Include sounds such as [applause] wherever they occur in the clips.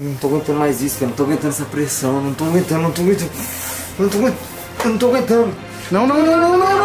Não tô aguentando mais isso, cara. Não tô aguentando essa pressão. Não tô aguentando, não tô aguentando. Não tô aguentando. Não tô aguentando. Não, não, não, não, não,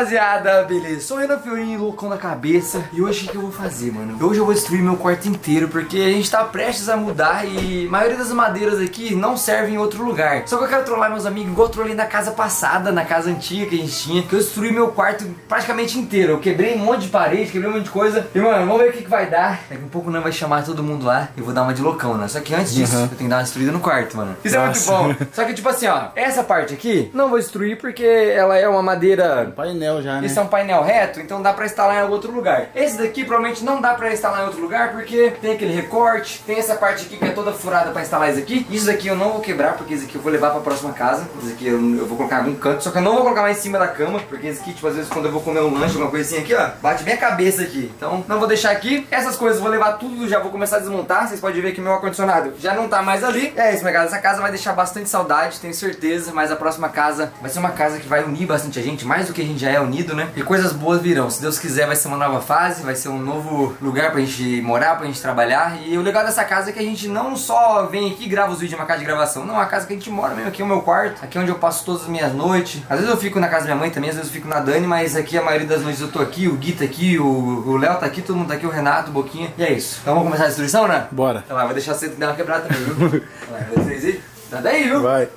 rapaziada, beleza? Sou o Renan Fiorinho, loucão da cabeça E hoje o que eu vou fazer, mano? Hoje eu vou destruir meu quarto inteiro Porque a gente tá prestes a mudar E a maioria das madeiras aqui não servem em outro lugar Só que eu quero trollar meus amigos Igual eu trolei na casa passada, na casa antiga que a gente tinha Que eu destruí meu quarto praticamente inteiro Eu quebrei um monte de parede, quebrei um monte de coisa E, mano, vamos ver o que, que vai dar Daqui a pouco não vai chamar todo mundo lá Eu vou dar uma de loucão, né? Só que antes disso, Uhum. eu tenho que dar uma destruída no quarto, mano Isso Nossa. é muito bom Só que, tipo assim, ó Essa parte aqui, não vou destruir porque ela é uma madeira Painel já, né? esse é um painel reto, então dá pra instalar em outro lugar. Esse daqui provavelmente não dá pra instalar em outro lugar porque tem aquele recorte, tem essa parte aqui que é toda furada pra instalar isso aqui. Isso daqui eu não vou quebrar porque isso aqui eu vou levar pra próxima casa. Isso aqui eu, eu vou colocar em algum canto, só que eu não vou colocar mais em cima da cama, porque esse aqui, tipo, às vezes quando eu vou comer um lanche, alguma coisinha aqui, ó, bate bem a cabeça aqui. Então não vou deixar aqui. Essas coisas eu vou levar tudo, já vou começar a desmontar. Vocês podem ver que meu ar-condicionado já não tá mais ali. É isso, minha casa. Essa casa vai deixar bastante saudade, tenho certeza, mas a próxima casa vai ser uma casa que vai unir bastante a gente, mais do que a gente já é unido, né? E coisas boas virão. Se Deus quiser, vai ser uma nova fase, vai ser um novo lugar pra gente morar, pra gente trabalhar. E o legal dessa casa é que a gente não só vem aqui e grava os vídeos de uma casa de gravação, não, é a casa que a gente mora mesmo. Aqui é o meu quarto, aqui é onde eu passo todas as minhas noites. Às vezes eu fico na casa da minha mãe também, às vezes eu fico na Dani, mas aqui a maioria das noites eu tô aqui, o Gui tá aqui, o Léo tá aqui, todo mundo tá aqui, o Renato, o Boquinha. E é isso. Então vamos começar a destruição, né? Bora. Então vai, vou deixar você dar uma quebrada também, viu? [laughs] Vai, aí. Tá daí, viu? Vai.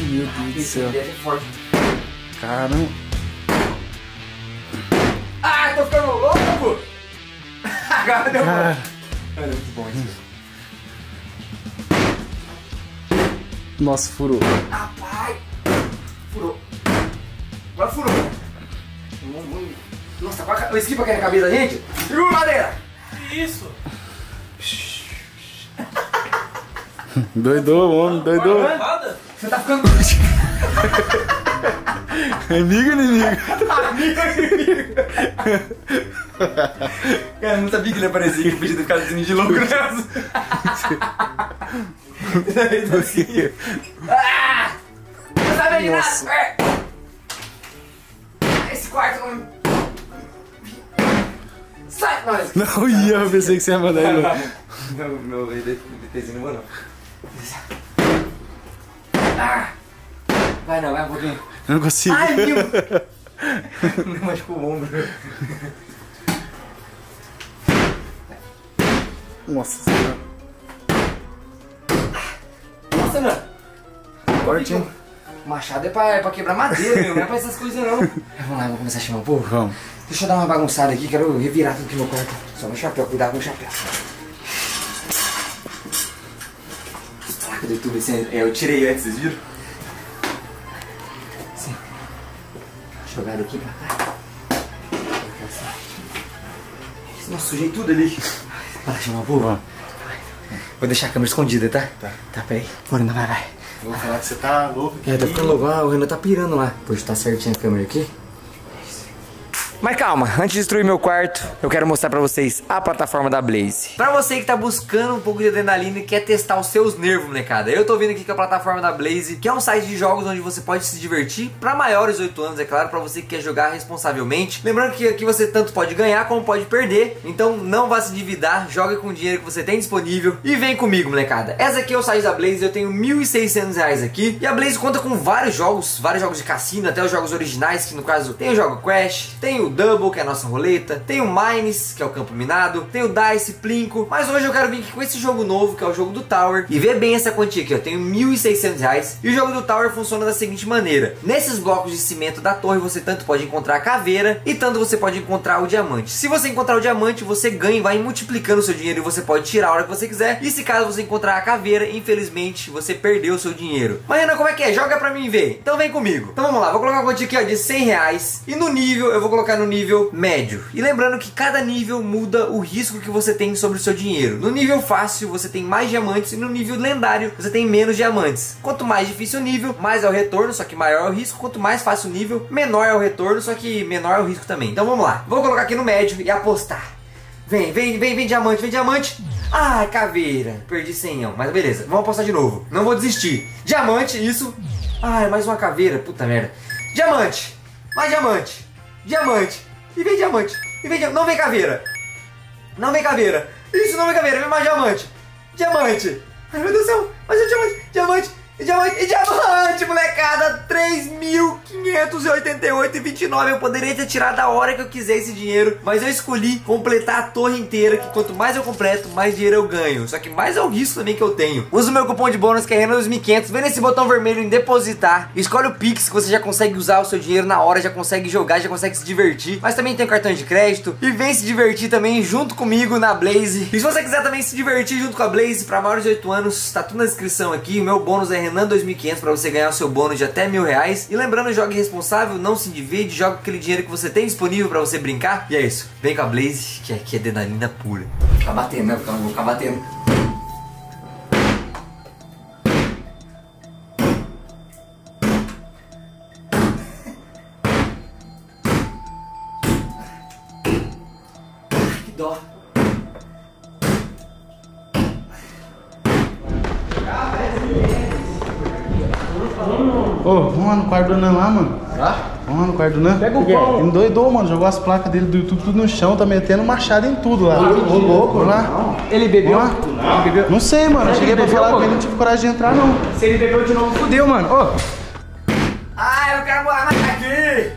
Meu Deus do céu. É. Caramba. Agora deu bom. Cara. Olha, muito bom isso. Nossa, furou. Rapaz! Furou. Agora furou. Nossa, com a ca- o esquipa aqui na cabeça da gente? Segura madeira! Isso! Doidou, homem, doidou. Nada? Você tá ficando. [laughs] Amigo inimigo. [laughs] [laughs] Cara, eu não sabia que ele aparecia que podia ter ficado assim de louco nessa. [laughs] assim. ah! Não sabe de nada! Esse quarto não. Sai! Esse... Não ia, eu pensei que você ia mandar ele. Não, meu DTzinho não vou não. Ah! Vai não, vai um pouquinho. Eu não consigo. Ai, meu! Não [laughs] machucou o ombro. Nossa senhora. Nossa, não! Forte, hein? Machado é pra, é pra quebrar madeira, meu, não é pra essas coisas não. [laughs] Vamos lá, vamos começar a chamar o povo? Vamos. Deixa eu dar uma bagunçada aqui, quero revirar tudo aqui no meu quarto. Só meu chapéu, cuidado com o chapéu. Placa do YouTube, assim, é, eu tirei antes, vocês viram? Assim. Jogaram aqui pra cá. Nossa, sujei tudo ali. Chamar o povo? Vamos. Vou deixar a câmera escondida, tá? Tá. Tá, peraí. Bora, vai, vai. Vou falar que você tá louco. É, tá ficando louco. Ah, o Renan tá pirando lá. Pois tá certinho a câmera aqui. Mas calma, antes de destruir meu quarto, eu quero mostrar pra vocês a plataforma da Blaze. Pra você que tá buscando um pouco de adrenalina e quer testar os seus nervos, molecada, eu tô vindo aqui com a plataforma da Blaze, que é um site de jogos onde você pode se divertir pra maiores de 8 anos, é claro, pra você que quer jogar responsavelmente. Lembrando que aqui você tanto pode ganhar como pode perder, então não vá se endividar, joga com o dinheiro que você tem disponível e vem comigo, molecada. Essa aqui é o site da Blaze, eu tenho 1.600 reais aqui e a Blaze conta com vários jogos, vários jogos de cassino, até os jogos originais, que no caso tem o jogo Crash, tem o Double, que é a nossa roleta, tem o Mines, que é o campo minado, tem o Dice, Plinko, mas hoje eu quero vir aqui com esse jogo novo, que é o jogo do Tower, e ver bem essa quantia aqui, eu tenho 1.600 reais, e o jogo do Tower funciona da seguinte maneira, nesses blocos de cimento da torre, você tanto pode encontrar a caveira, e tanto você pode encontrar o diamante. Se você encontrar o diamante, você ganha e vai multiplicando o seu dinheiro, e você pode tirar a hora que você quiser, e se caso você encontrar a caveira, infelizmente, você perdeu o seu dinheiro. Mas Renan, como é que é? Joga pra mim ver. Então vem comigo. Então vamos lá, vou colocar uma quantia aqui ó, de 100 reais, e no nível, eu vou colocar no nível médio. E lembrando que cada nível muda o risco que você tem sobre o seu dinheiro. No nível fácil você tem mais diamantes e no nível lendário você tem menos diamantes. Quanto mais difícil o nível, mais é o retorno, só que maior é o risco. Quanto mais fácil o nível, menor é o retorno, só que menor é o risco também. Então vamos lá. Vou colocar aqui no médio e apostar. Vem, vem, vem, vem diamante, vem diamante. Ai, caveira. Perdi senhão, mas beleza. Vamos apostar de novo. Não vou desistir. Diamante, isso. Ai, mais uma caveira. Puta merda. Diamante. Mais diamante. Diamante. E vem diamante. E vem, não vem caveira. Não vem caveira. Isso não vem caveira, vem mais diamante. Diamante. Ai meu Deus do céu. Mas é diamante, diamante. E diamante, e diamante, molecada! 3.588,29. Eu poderia ter tirado a hora que eu quiser esse dinheiro, mas eu escolhi completar a torre inteira, que quanto mais eu completo, mais dinheiro eu ganho. Só que mais é o risco também que eu tenho. Usa o meu cupom de bônus, que é Rena2500. Vem nesse botão vermelho em depositar. Escolhe o Pix, que você já consegue usar o seu dinheiro na hora, já consegue jogar, já consegue se divertir. Mas também tem o cartão de crédito. E vem se divertir também junto comigo na Blaze. E se você quiser também se divertir junto com a Blaze, para maiores de 8 anos, tá tudo na descrição aqui. O meu bônus é Renan 2500 para você ganhar o seu bônus de até mil reais. E lembrando, jogue responsável, não se divide, joga aquele dinheiro que você tem disponível para você brincar. E é isso, vem com a Blaze, que aqui é adrenalina pura. Ficar batendo, né? Vou ficar batendo. [laughs] Que dó. Ô, vamos lá no quarto do Nan lá, mano. Vamos lá no quarto do Nan. Pega o pão. Ele doidou, mano. Jogou as placas dele do YouTube tudo no chão, tá metendo machado em tudo lá. Ô, louco, lá. Ele bebeu? Lá. Ele bebeu? Não sei, mano. Eu cheguei pra bebeu, falar pô? com ele, não tive coragem de entrar, não. Se ele bebeu de novo, fudeu, mano. Ô, Ah, eu quero morar aqui!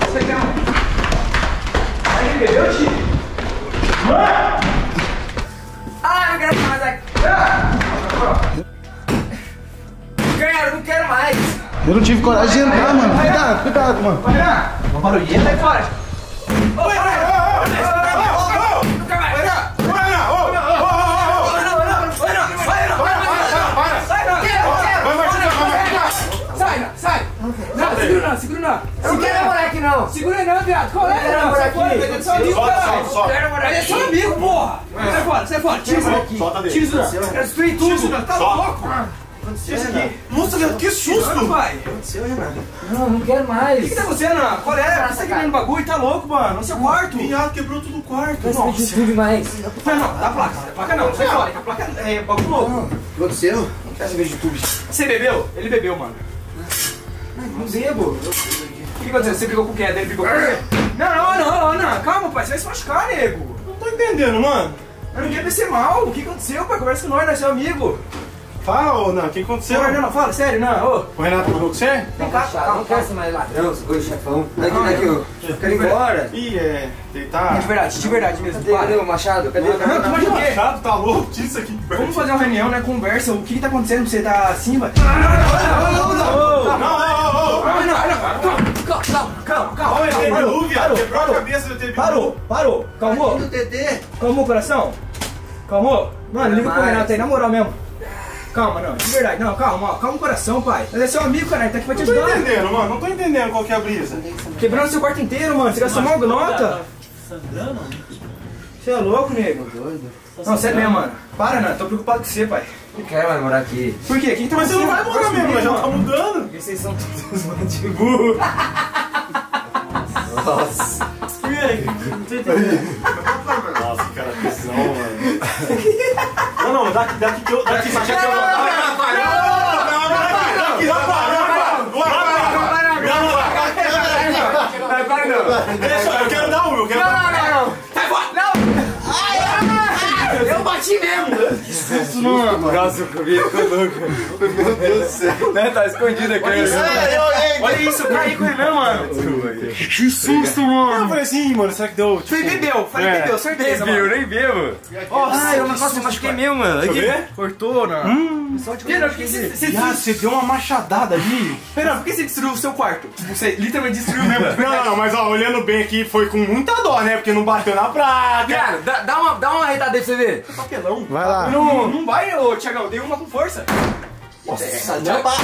você quer. Aí ele bebeu, tio? Ah, Quero, quero mais! Eu não tive coragem de entrar, mano. Cuidado, cuidado, mano. Vai, Renan. Vamos barulhinho, sai fora. Sai, Renan, sai. Não, segura não, segura não. Eu não quero morar aqui não! Segura aí não, viado. Qual é, quero Renan? morar Sai fora, aqui. vai ter seu amigo. Quero morar Ele é seu amigo, porra. Sai fora, sai fora. Tira isso daqui. Tira isso daqui. Quero destruir tudo. Tá louco? Isso aqui. Nossa, que susto. pai. Não, não quero O mais! que tá acontecendo? Qual é? Você tá querendo bagulho? Tá louco, mano? No seu quarto. Viado, quebrou tudo o quarto. Não saber de YouTube mais! Não, não, dá placa. Dá placa não, sai fora. A placa é bagulho louco. aconteceu? Não quero saber de YouTube! Você bebeu? Ele bebeu, mano. Não bebo! O que aconteceu? Você brigou com quem? Ele brigou com você? Não, não, não, não. Calma, pai. Você vai se machucar, nego. Não tô entendendo, mano. Eu não queria ser mal. O que aconteceu, pai? Conversa com nós, nós é seu amigo. Fala, ô, Nan, o que aconteceu? Não, não, não, fala, sério, não. Ô, O Renato brigou com você? vem cá, Não calma, quero calma. ser mais ladrão, oi chefão! Daqui, Não, daqui, eu- eu quero ir embora! Ih, é. Deitar. De verdade, de verdade mesmo. Cadê, cadê o machado? Cadê o Não, tu vai o quê? Machado, tá louco? Tira isso aqui. Vamos fazer uma reunião, né? Conversa. O que que tá acontecendo? Você tá assim, vai? Não, não, não, não. Calma, não, não, calma, calma, calma, Olha, calma. Bilu, viado. Parou, Quebrou a parou. cabeça do TB. Parou, parou. Calmou? Calmou o coração? Calmou? Mano, liga pro. Renato aí, na moral mesmo. Calma, não, de verdade. Não, calma, ó, calma o coração, pai. Mas é seu amigo, cara, ele tá aqui pra te Não tô ajudar. entendendo, mano. Não tô entendendo qual que é a brisa. Quebrando seu quarto inteiro, mano. Você gastou mal nota. Você é louco, nego? Doido! Não, sério mesmo, mano. Para, não, tô preocupado com você, pai. Não quero mais morar aqui! Por quê? O que que tá Mas você não vai morar mesmo, nós já tá mudando. Porque vocês são todos [laughs] mandibu! Nossa! Nossa, cara, tesão, mano. Não, não, daqui, daqui que eu. Daqui, daqui que eu. Não, não, não, daqui, daqui, daqui, Deixa, eu quero dar um, eu quero dar não! Mesmo! Nossa, o comigo ficou louco! Meu Deus do céu. Né? Tá escondido aqui. Olha isso, eu caí com o Renan, mano. Que susto, mano. Eu falei assim, mano, será que deu? Tipo, Você bebeu, falei É. bebeu, certeza, Viu, mano. nem bebo! Ai, eu, nossa, eu machuquei mesmo, mano! Cortou, não. Hum. Renan, por que você, você, Viado, você deu uma machadada ali. Renan, por que você destruiu o seu quarto? Você literalmente destruiu mesmo. Não, não, não, mas ó, olhando bem aqui, foi com muita dó, né? Porque não bateu na placa. Cara, dá, uma, dá uma arretada aí pra você ver! Papelão. Vai lá. Não, não vai, ô Thiagão, dei uma com força. Nossa, não, para!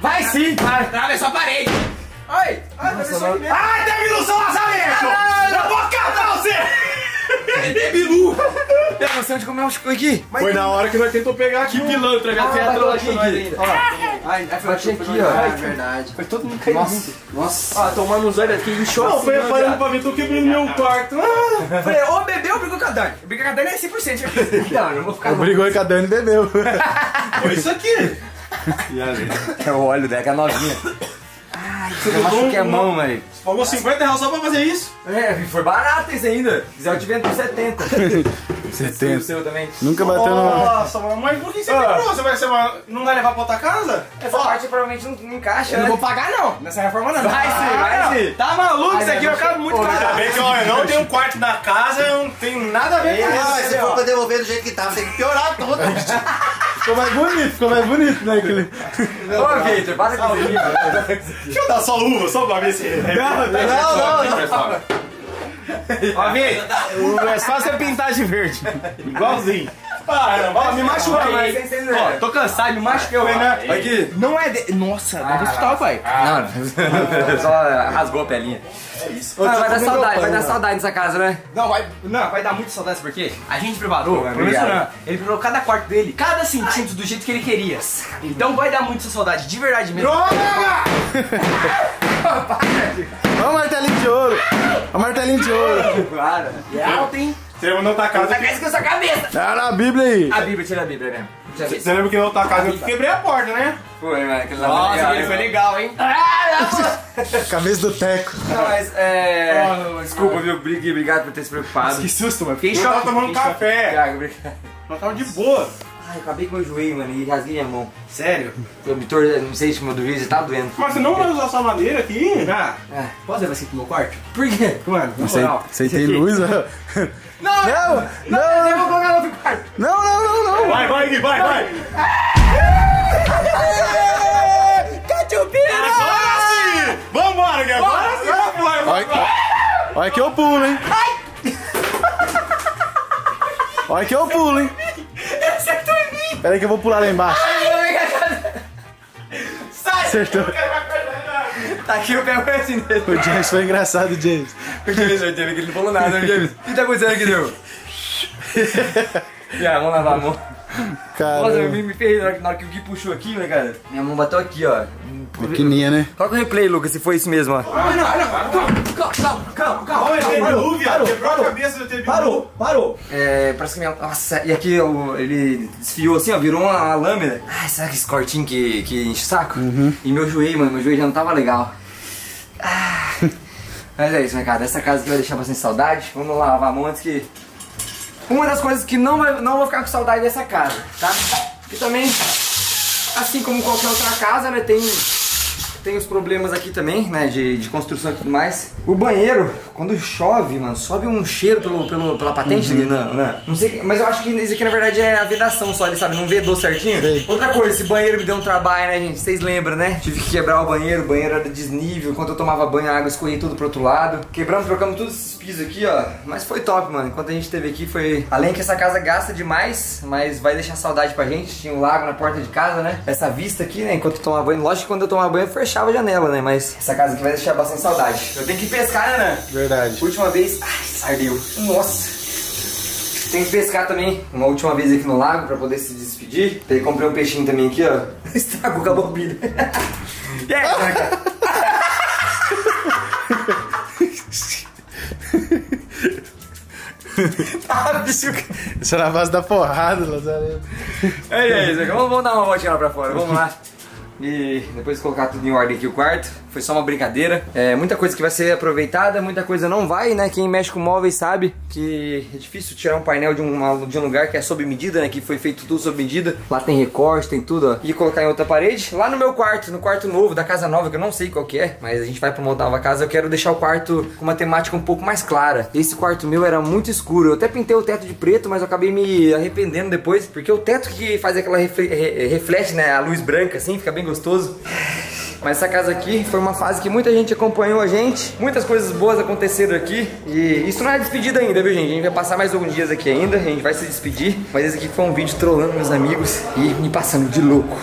Vai sim! Para! Atravessou a parede! Ai, ai, só aqui mesmo. Ai, seu lançamento! Eu vou catar você! Bilu! Eu não sei onde comer machucou aqui! Foi na hora que nós tentou pegar aqui. Que pilantra, minha Ah, filha bateu trouxa aqui, Gui. Ai, ai, foi Bati aqui, ó. Ai, É verdade. Foi todo mundo caindo Nossa! Nossa! Ó, tomando uns olhos aqui, inchou Não, assim, foi né, viado. pra ver, tô quebrando meu quarto. Ah. Falei, ô, bebeu, brigou com a Dani. Brigou com a Dani é 100%. certeza. [laughs] Não, eu não vou ficar Brigou com a Dani e bebeu. Foi isso aqui. [laughs] É o óleo dela, que é novinha. Eu machuquei a mão, velho. Pagou 50 reais só pra fazer isso? É, foi barato isso ainda. Se quiser eu te vendo por 70. 70. O [laughs] seu também. Nunca bateu no. Nossa, mas por que você quebrou? Você vai, você vai- não vai levar pra outra casa? Essa parte provavelmente não, não encaixa, Eu não né? vou pagar não, nessa reforma não. Vai sim, vai sim. Tá maluco? Isso aqui vai ficar não, muito caro. Ainda bem que olha, não tem um quarto da casa, eu não tenho nada a ver com Ah, isso. se for pra devolver do jeito que tava, tem que piorar tudo. [laughs] Ficou mais bonito, ficou mais bonito, né? Aquele... Ô, Victor, para com isso. Deixa eu dar só luva, só pra ver se. Não, não, não. Ó, Vê, é só você pintar de verde. Igualzinho. Ah, não, Ó, me machuquei. né? Ó, tô cansado, me machuquei, Renan. Aqui. Não é de... Nossa, deve hospital, pai. [laughs] Não, só rasgou a pelinha. É isso. vai dar saudade, vai dar saudade nessa casa, né? Não, vai, não, vai dar muito saudade, porque a gente preparou, Pô, ele preparou cada quarto dele, cada centímetro do jeito que ele queria. Então vai dar muita saudade, de verdade mesmo. [laughs] Olha o martelinho de ouro. Olha o martelinho de ouro. Claro. É alto, hein? Você lembra na outra casa Tá que. com sua cabeça. Tá na Bíblia aí. A Bíblia, tira a Bíblia mesmo. Você lembra que na outra casa eu quebrei a porta, né? Foi, mano. aquele lá Nossa, legal, ele foi legal, hein? [laughs] Cabeça do Teco. Não, mas é. Desculpa, viu? Brig- Obrigado por ter se preocupado. Que susto, mano. Eu Fiquei tava choque. tomando fiquei choque. café. Thiago, obrigado. Nós tava de boa. Ai, eu acabei com o meu joelho, mano, e rasguei minha mão. Sério? Eu me não sei se o meu joelho já tá doendo. Mas você não vai usar essa madeira aqui? Ah, É. posso levar isso aqui pro meu quarto? Por quê? Mano, na Você, moral. você tem luz, [laughs] né? Não, Não, não, eu vou colocar no outro quarto. não, não, não, não. Vai, vai, Gui, vai, vai. Agora sim! Vambora, Gui, agora sim! Vai, vai, vai. Olha que eu pulo, hein? Olha que eu pulo, hein? Pera aí que eu vou pular lá embaixo. Sai! Acertou. Tá aqui, eu pego esse nele. O James foi engraçado, James. O James, o James, que ele não falou nada, né, James? O que tá acontecendo aqui, deu? [laughs] [laughs] Já, vamos lavar a mão. Nossa, eu Cara, me, me ferrei na hora, que- na hora que o Gui puxou aqui, né, cara? Minha mão bateu aqui, ó. pequenininha, né? Coloca o replay, Lucas, se foi isso mesmo, ó. Não, não, não, calma, calma, calma, calma. Olha, tem bilu, viado. Quebrou a cabeça do. Parou, parou. É, parece que minha. Nossa, e aqui o- ele desfiou assim, ó, virou uma, uma lâmina. Ai, será que esse cortinho que, que enche o saco? E meu joelho, mano, meu joelho já não tava legal. Ah. [laughs] Mas é isso, né, cara? Essa casa aqui vai deixar bastante saudade. Vamos lavar a mão antes que. Uma das coisas que não, vai, não vou ficar com saudade dessa casa, tá? E também, assim como qualquer outra casa, né, tem tem os problemas aqui também, né, de, de construção e tudo mais. O banheiro, quando chove, mano, sobe um cheiro pelo, pelo, pela patente, não, não, não sei, mas eu acho que isso aqui na verdade é a vedação só, ele sabe, não vedou certinho. Sei. Outra coisa, esse banheiro me deu um trabalho, né, gente, vocês lembram, né? Tive que quebrar o banheiro, o banheiro era desnível, enquanto eu tomava banho a água escorria tudo pro outro lado. Quebramos, trocamos todos esses pisos aqui, ó, mas foi top, mano, enquanto a gente teve aqui foi... Além que essa casa gasta demais, mas vai deixar saudade pra gente, tinha um lago na porta de casa, né? Essa vista aqui, né, enquanto eu tomava banho, lógico que quando eu tomava banho eu fechava a janela, né, mas essa casa aqui vai deixar bastante saudade. Eu tenho que pescar, né, Nan? Verdade. Última vez, ai, ardeu. Nossa. Tem que pescar também, uma última vez aqui no lago pra poder se despedir. Daí comprei um peixinho também aqui, ó. [laughs] Estragou com a bombinha. e aí, cara? ah, bicho. Isso é na base da porrada, Lazareno. É, é isso, vamos, vamos dar uma voltinha lá pra fora, vamos lá. E depois de colocar tudo em ordem aqui o quarto, foi só uma brincadeira. É, muita coisa que vai ser aproveitada, muita coisa não vai, né? Quem mexe com móveis sabe que é difícil tirar um painel de, uma, de um lugar que é sob medida, né? Que foi feito tudo sob medida. Lá tem recorte, tem tudo, ó. E colocar em outra parede. Lá no meu quarto, no quarto novo da casa nova, que eu não sei qual que é, mas a gente vai pra uma nova casa, eu quero deixar o quarto com uma temática um pouco mais clara. Esse quarto meu era muito escuro. Eu até pintei o teto de preto, mas eu acabei me arrependendo depois, porque o teto que faz aquela refle- re- reflete, né, a luz branca assim, fica bem gostoso. Mas essa casa aqui foi uma fase que muita gente acompanhou a gente, muitas coisas boas aconteceram aqui e isso não é despedida ainda, viu gente? A gente vai passar mais alguns dias aqui ainda, a gente vai se despedir, mas esse aqui foi um vídeo trollando meus amigos e me passando de louco.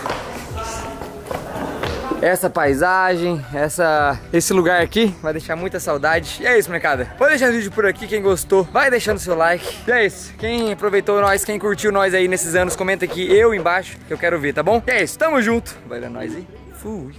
Essa paisagem, essa, esse lugar aqui vai deixar muita saudade. E é isso, molecada. Vou deixando o vídeo por aqui. Quem gostou, vai deixando seu like. E é isso. Quem aproveitou nós, quem curtiu nós aí nesses anos, comenta aqui eu embaixo que eu quero ver, tá bom? E é isso. Tamo junto. Vai dar nós aí. Fui.